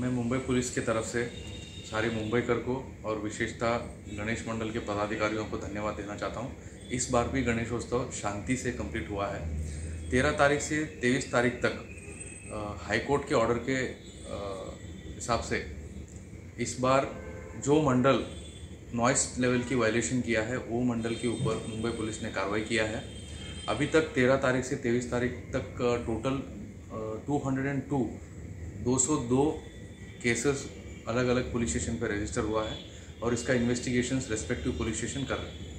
मैं मुंबई पुलिस की तरफ़ से सारे मुंबईकर को और विशेषता गणेश मंडल के पदाधिकारियों को धन्यवाद देना चाहता हूँ। इस बार भी गणेशोत्सव शांति से कंप्लीट हुआ है। तेरह तारीख से तेईस तारीख तक हाईकोर्ट के ऑर्डर के हिसाब से इस बार जो मंडल नॉइस लेवल की वायलेशन किया है, वो मंडल के ऊपर मुंबई पुलिस ने कार्रवाई किया है। अभी तक तेरह तारीख से तेईस तारीख तक total two hundred and two, दो सौ दो केसेस अलग अलग पुलिस स्टेशन पर रजिस्टर हुआ है और इसका इन्वेस्टिगेशन रेस्पेक्टिव पुलिस स्टेशन कर रहे हैं।